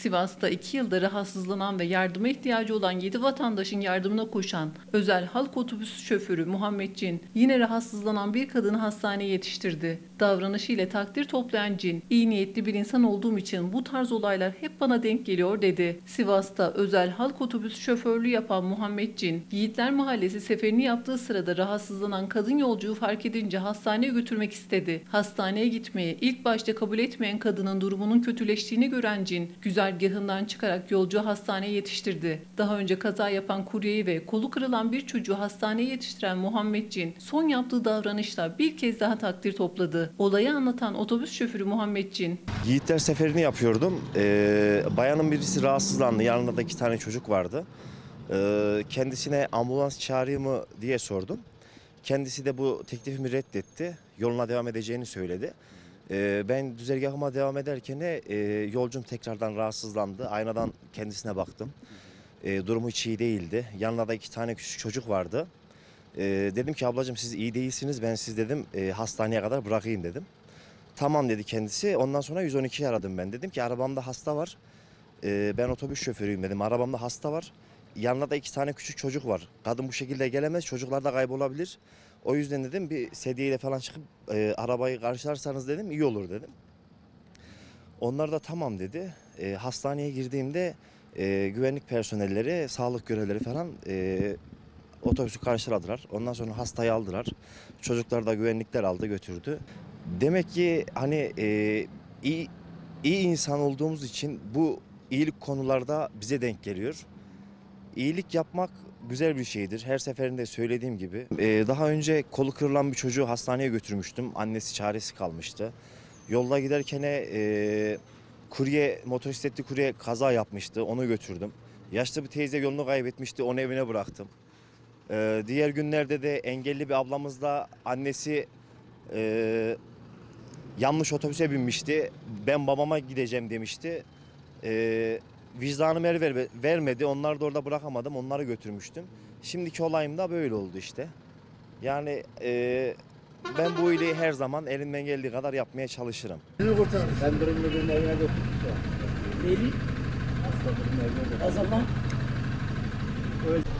Sivas'ta 2 yılda rahatsızlanan ve yardıma ihtiyacı olan 7 vatandaşın yardımına koşan özel halk otobüsü şoförü Muhammed Cin yine rahatsızlanan bir kadını hastaneye yetiştirdi. Davranışıyla takdir toplayan Cin, iyi niyetli bir insan olduğum için bu tarz olaylar hep bana denk geliyor dedi. Sivas'ta özel halk otobüsü şoförlüğü yapan Muhammed Cin, Yiğitler Mahallesi seferini yaptığı sırada rahatsızlanan kadın yolcuyu fark edince hastaneye götürmek istedi. Hastaneye gitmeyi ilk başta kabul etmeyen kadının durumunun kötüleştiğini gören Cin, güzergahından çıkarak yolcuyu hastaneye yetiştirdi. Daha önce kaza yapan kuryeyi ve kolu kırılan bir çocuğu hastaneye yetiştiren Muhammed Cin, son yaptığı davranışla bir kez daha takdir topladı. Olayı anlatan otobüs şoförü Muhammed Cin, Yiğitler seferini yapıyordum. Ee, bayanın birisi rahatsızlandı. Yanında da iki tane çocuk vardı. Ee, kendisine ambulans çağırayım mı diye sordum. Kendisi de bu teklifimi reddetti. Yoluna devam edeceğini söyledi. Ee, ben düzergahıma devam ederken de e, yolcum tekrardan rahatsızlandı. Aynadan kendisine baktım. Ee, durumu hiç iyi değildi. Yanında da iki tane küçük çocuk vardı. Ee, dedim ki ablacığım siz iyi değilsiniz. Ben siz dedim e, hastaneye kadar bırakayım dedim. Tamam dedi kendisi. Ondan sonra 112'yi aradım ben. Dedim ki arabamda hasta var. Ee, ben otobüs şoförüyüm dedim. Arabamda hasta var. Yanında da iki tane küçük çocuk var. Kadın bu şekilde gelemez. Çocuklar da kaybolabilir. O yüzden dedim bir sedyeyle falan çıkıp e, arabayı karşılarsanız dedim iyi olur dedim. Onlar da tamam dedi. E, hastaneye girdiğimde e, güvenlik personelleri, sağlık görevlileri falan e, otobüsü karşıladılar. Ondan sonra hastayı aldılar. Çocuklar da güvenlikler aldı götürdü. Demek ki hani e, iyi, iyi insan olduğumuz için bu iyilik konularda bize denk geliyor. İyilik yapmak güzel bir şeydir. Her seferinde söylediğim gibi. E, daha önce kolu kırılan bir çocuğu hastaneye götürmüştüm. Annesi çaresi kalmıştı. Yolda giderken e, kurye, motosikletli kurye kaza yapmıştı. Onu götürdüm. Yaşlı bir teyze yolunu kaybetmişti. Onu evine bıraktım. E, diğer günlerde de engelli bir ablamızla annesi e, yanlış otobüse binmişti. Ben babama gideceğim demişti. E, vicdanım el ver, vermedi. Onları da orada bırakamadım. Onları götürmüştüm. Şimdiki olayım da böyle oldu işte. Yani e, ben bu iyiliği her zaman elimden geldiği kadar yapmaya çalışırım. Beni kurtar. Ben durumda birinin evine götürdüm. Neyli? Hasta birinin evine götürdüm. Azallan. Öyle.